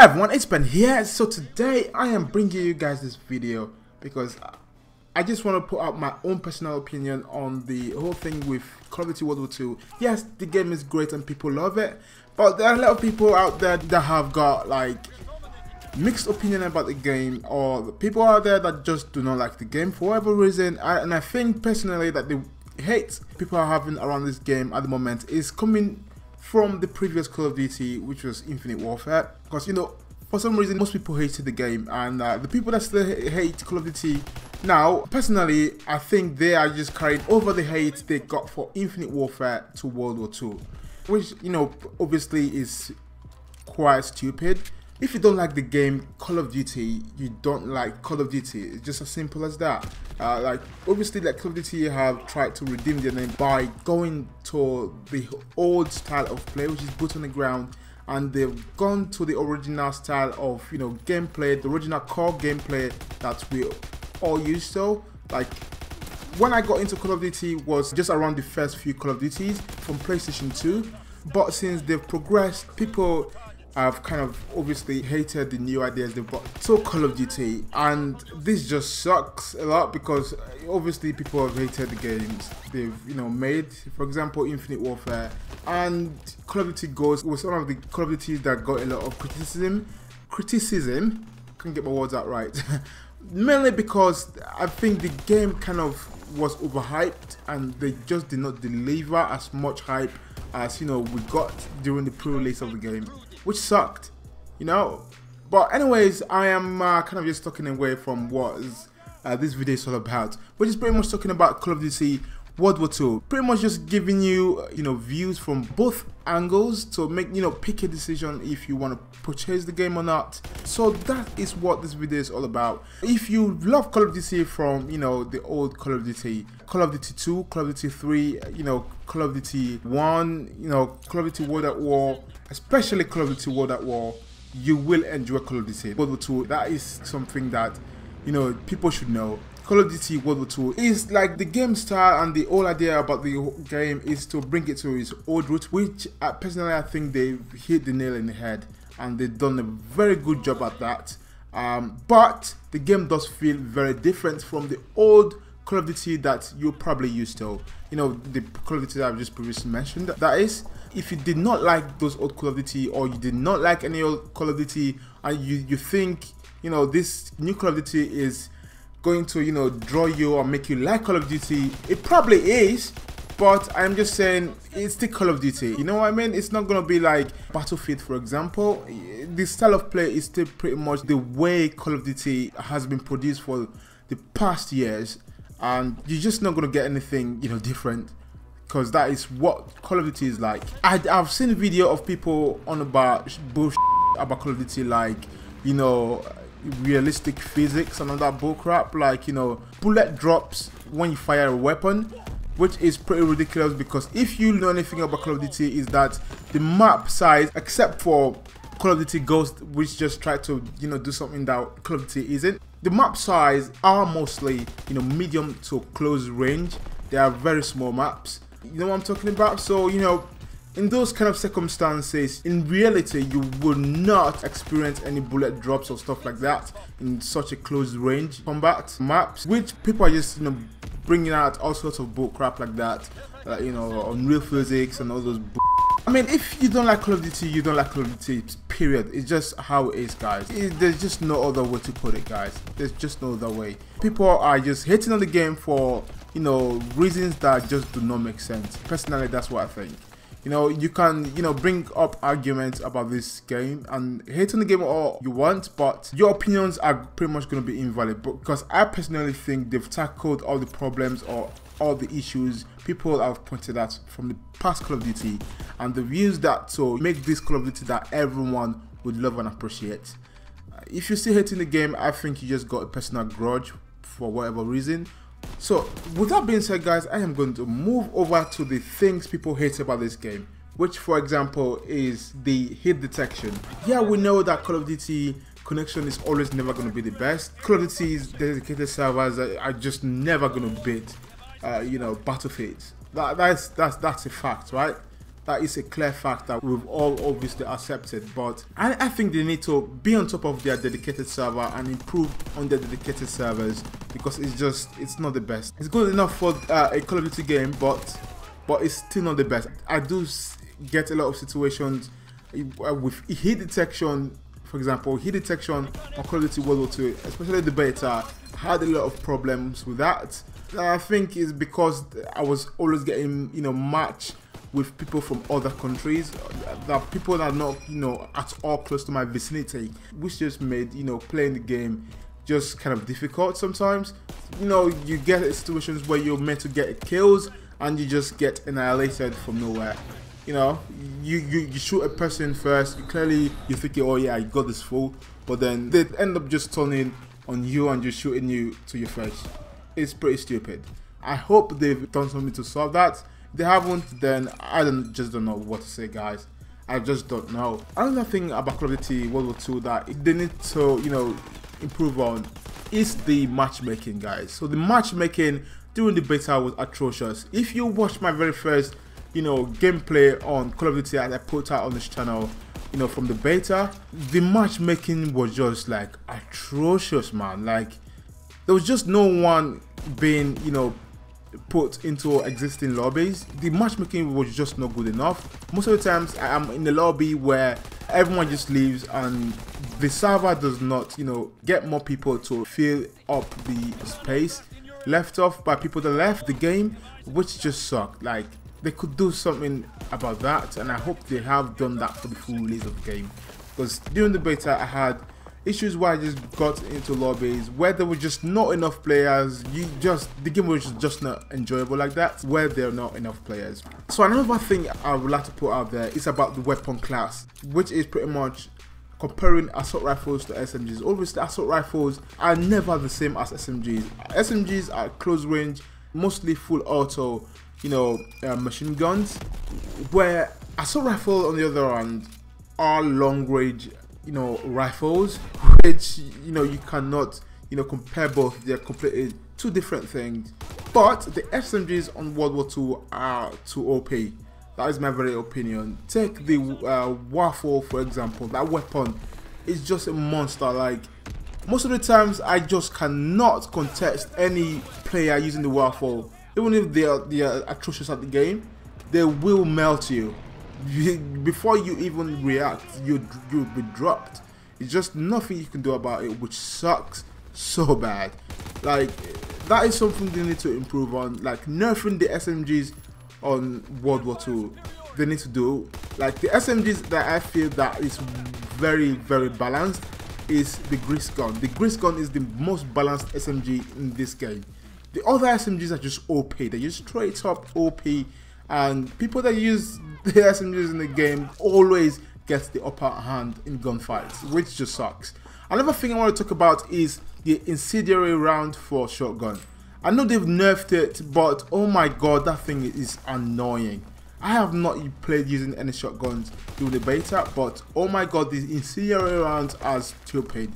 Hi everyone, it's Ben here. So today I am bringing you guys this video because I just want to put out my own personal opinion on the whole thing with Call of Duty World War 2. Yes, the game is great and people love it, but there are a lot of people out there that have got like mixed opinion about the game or people out there that just do not like the game for whatever reason and I think personally that the hate people are having around this game at the moment is coming from the previous Call of Duty, which was Infinite Warfare. Because, you know, for some reason, most people hated the game, and uh, the people that still hate Call of Duty now, personally, I think they are just carrying over the hate they got for Infinite Warfare to World War II, which, you know, obviously is quite stupid if you don't like the game Call of Duty, you don't like Call of Duty. It's just as simple as that. Uh, like obviously, like Call of Duty have tried to redeem their name by going to the old style of play, which is boot on the ground, and they've gone to the original style of you know gameplay, the original core gameplay that we all used to. Like when I got into Call of Duty was just around the first few Call of Duties from PlayStation 2, but since they've progressed, people I've kind of obviously hated the new ideas they've got to Call of Duty, and this just sucks a lot because uh, obviously people have hated the games they've you know made. For example, Infinite Warfare and Call of Duty Ghosts was one of the Call of Duties that got a lot of criticism. Criticism, can't get my words out right. Mainly because I think the game kind of was overhyped and they just did not deliver as much hype as you know we got during the pre-release of the game which sucked, you know. But anyways, I am uh, kind of just talking away from what is, uh, this video is all about, which is pretty much talking about Call of Duty World War II. Pretty much just giving you, uh, you know, views from both angles to make, you know, pick a decision if you want to purchase the game or not. So that is what this video is all about. If you love Call of Duty from, you know, the old Call of Duty, Call of Duty 2, Call of Duty 3, uh, you know, Call of Duty 1, you know, Call of Duty World at War, especially Call of Duty World at War, you will enjoy Call of Duty World War 2. That is something that, you know, people should know. Call of Duty World War 2 is like the game style and the whole idea about the game is to bring it to its old roots, which uh, personally I think they hit the nail in the head and they've done a very good job at that. Um, but the game does feel very different from the old Call of Duty that you're probably used to. You know, the Call of Duty that I've just previously mentioned. That is, if you did not like those old Call of Duty or you did not like any old Call of Duty and you, you think, you know, this new Call of Duty is going to, you know, draw you or make you like Call of Duty, it probably is, but I'm just saying it's the Call of Duty. You know what I mean? It's not gonna be like Battlefield, for example. The style of play is still pretty much the way Call of Duty has been produced for the past years, and you're just not gonna get anything, you know, different. Because that is what Call of Duty is like. I, I've seen video of people on about bullshit about Call of Duty, like, you know, realistic physics and all that bullcrap. Like, you know, bullet drops when you fire a weapon, which is pretty ridiculous because if you know anything about Call of Duty is that the map size, except for Call of Duty Ghost, which just tried to, you know, do something that Call of Duty isn't, the map size are mostly, you know, medium to close range. They are very small maps. You know what I'm talking about? So, you know, in those kind of circumstances, in reality, you will not experience any bullet drops or stuff like that in such a close range combat maps, which people are just, you know, bringing out all sorts of bull crap like that, uh, you know, Unreal Physics and all those. I mean, if you don't like Call of Duty, you don't like Call of Duty. Period. It's just how it is, guys. It, there's just no other way to put it, guys. There's just no other way. People are just hating on the game for you know reasons that just do not make sense. Personally, that's what I think you know you can you know bring up arguments about this game and hate on the game all you want but your opinions are pretty much going to be invalid because i personally think they've tackled all the problems or all the issues people have pointed out from the past call of duty and the views that to make this call of duty that everyone would love and appreciate. If you're still hating the game i think you just got a personal grudge for whatever reason so, with that being said guys, I am going to move over to the things people hate about this game, which for example is the hit detection. Yeah, we know that Call of Duty connection is always never going to be the best. Call of Duty's dedicated servers are just never going to beat, uh, you know, Battlefield. That, that's, that's, that's a fact, right? That is a clear fact that we've all obviously accepted. But I, I, think they need to be on top of their dedicated server and improve on their dedicated servers because it's just it's not the best. It's good enough for uh, a Call of Duty game, but but it's still not the best. I do get a lot of situations uh, with heat detection. For example, heat detection on Call of Duty World War II, especially the beta, had a lot of problems with that. I think is because I was always getting you know match with people from other countries that people that are not you know at all close to my vicinity which just made you know playing the game just kind of difficult sometimes. You know you get situations where you're meant to get kills and you just get annihilated from nowhere. You know you, you you shoot a person first you clearly you think oh yeah i got this fool but then they end up just turning on you and just shooting you to your face. It's pretty stupid. I hope they've done something to solve that they haven't, then I don't just don't know what to say, guys. I just don't know. Another thing about Call of Duty World War 2 that they need to, you know, improve on is the matchmaking, guys. So the matchmaking during the beta was atrocious. If you watch my very first, you know, gameplay on Call of Duty that I put out on this channel, you know, from the beta, the matchmaking was just like atrocious, man. Like there was just no one being, you know, put into existing lobbies, the matchmaking was just not good enough. Most of the times I am in the lobby where everyone just leaves and the server does not, you know, get more people to fill up the space left off by people that left the game, which just sucked. Like they could do something about that and I hope they have done that for the full release of the game. Because during the beta I had issues where I just got into lobbies where there were just not enough players. You just the game was just not enjoyable like that. Where there are not enough players. So another thing I would like to put out there is about the weapon class, which is pretty much comparing assault rifles to SMGs. Obviously, assault rifles are never the same as SMGs. SMGs are close range, mostly full auto, you know, uh, machine guns, where assault rifle on the other hand are long range you know rifles which you know you cannot you know compare both. They're completely two different things. But the SMGs on World War II are too OP that is my very opinion. Take the uh, Waffle for example. That weapon is just a monster. Like most of the times I just cannot contest any player using the Waffle. Even if they are, they are atrocious at the game they will melt you before you even react, you you'll be dropped. It's just nothing you can do about it, which sucks so bad. Like that is something they need to improve on. Like nerfing the SMGs on World War II, they need to do. Like the SMGs that I feel that is very very balanced is the Grease Gun. The Grease Gun is the most balanced SMG in this game. The other SMGs are just OP. They're just straight up OP and people that use the SMGs in the game always gets the upper hand in gunfights, which just sucks. Another thing I want to talk about is the incendiary round for shotgun. I know they've nerfed it, but oh my god, that thing is annoying. I have not played using any shotguns during the beta, but oh my god, these incendiary rounds are stupid.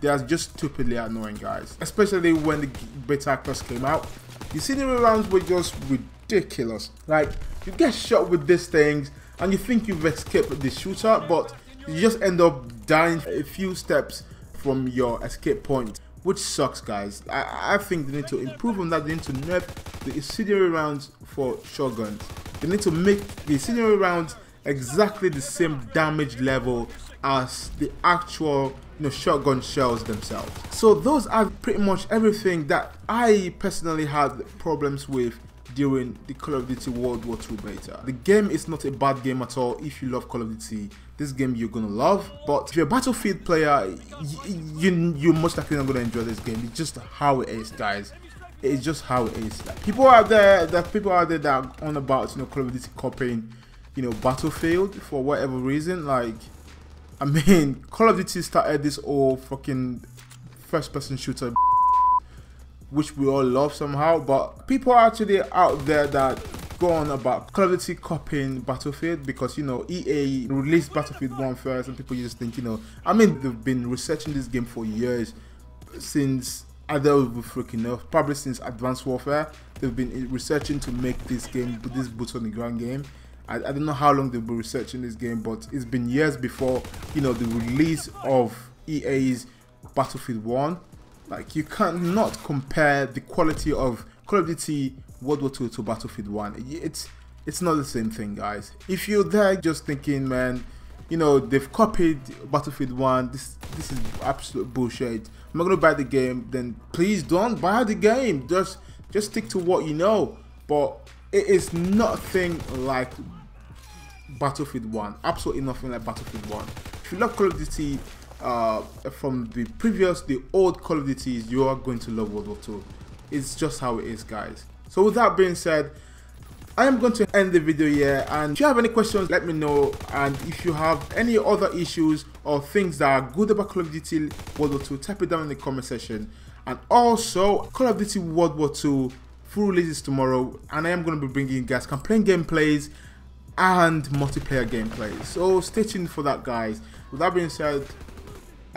They are just stupidly annoying, guys. Especially when the beta first came out. The incendiary rounds were just ridiculous. Like, you get shot with these things and you think you've escaped the shooter, but you just end up dying a few steps from your escape point, which sucks, guys. I, I think they need to improve on that. They need to nerf the incendiary rounds for shotguns. They need to make the incendiary rounds exactly the same damage level as the actual you know shotgun shells themselves so those are pretty much everything that i personally had problems with during the Call of Duty World War II beta. The game is not a bad game at all if you love Call of Duty. This game you're gonna love, but if you're a Battlefield player, you, you, most likely not gonna enjoy this game. It's just how it is, guys. It's just how it is. Like, people out there, that people out there that are on about you know Call of Duty copying, you know Battlefield for whatever reason. Like, I mean, Call of Duty started this old fucking first-person shooter which we all love somehow. But people are actually out there that go on about of copying Battlefield because you know EA released Battlefield 1 first and people just think you know I mean they've been researching this game for years since I don't know, freaking know probably since Advanced Warfare they've been researching to make this game this boots on the ground game I, I don't know how long they've been researching this game, but it's been years before you know the release of EA's Battlefield 1. Like you cannot compare the quality of Call of Duty World War 2 to Battlefield 1. It's it's not the same thing, guys. If you're there just thinking, man, you know they've copied Battlefield 1, this this is absolute bullshit. I'm not gonna buy the game. Then please don't buy the game. Just just stick to what you know. But it is nothing like Battlefield 1. Absolutely nothing like Battlefield 1. If you love Call of Duty uh, from the previous, the old Call of Duties, you are going to love World War 2. It's just how it is, guys. So with that being said, I am going to end the video here and if you have any questions let me know and if you have any other issues or things that are good about Call of Duty World War 2 type it down in the comment section and also Call of Duty World War 2 full releases tomorrow and I am going to be bringing you guys campaign gameplays and multiplayer gameplays so stay tuned for that guys with that being said